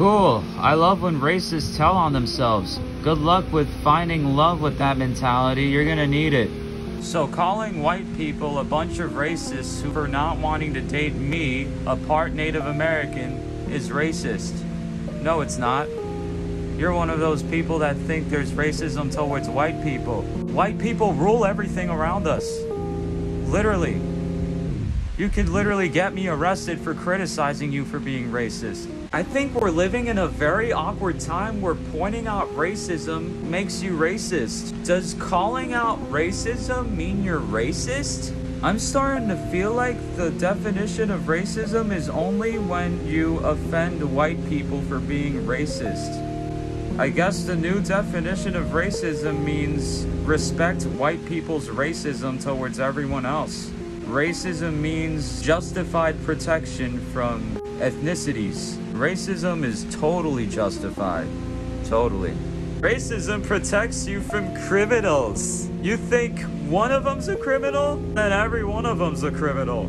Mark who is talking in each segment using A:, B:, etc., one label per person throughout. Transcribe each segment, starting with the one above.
A: Cool. I love when racists tell on themselves. Good luck with finding love with that mentality. You're gonna need it. So, calling white people a bunch of racists who are not wanting to date me, a part Native American, is racist. No, it's not. You're one of those people that think there's racism towards white people. White people rule everything around us. Literally. You could literally get me arrested for criticizing you for being racist. I think we're living in a very awkward time where pointing out racism makes you racist. Does calling out racism mean you're racist? I'm starting to feel like the definition of racism is only when you offend white people for being racist. I guess the new definition of racism means respect white people's racism towards everyone else. Racism means justified protection from ethnicities. Racism is totally justified. Totally. Racism protects you from criminals. You think one of them's a criminal? Then every one of them's a criminal.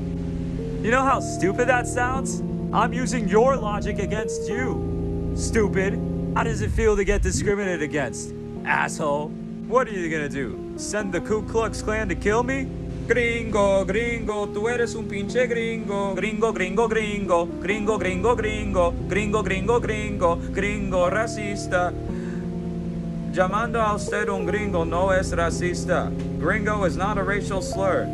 A: You know how stupid that sounds? I'm using your logic against you. Stupid. How does it feel to get discriminated against? Asshole. What are you gonna do? Send the Ku Klux Klan to kill me? Gringo, gringo, tú eres un pinche gringo. Gringo, gringo, gringo. Gringo, gringo, gringo. Gringo, gringo, gringo. Gringo racista. Llamando a usted un gringo no es racista. Gringo is not a racial slur.